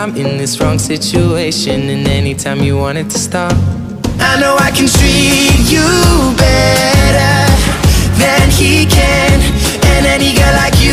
I'm in this wrong situation And anytime you want it to stop. I know I can treat you better Than he can.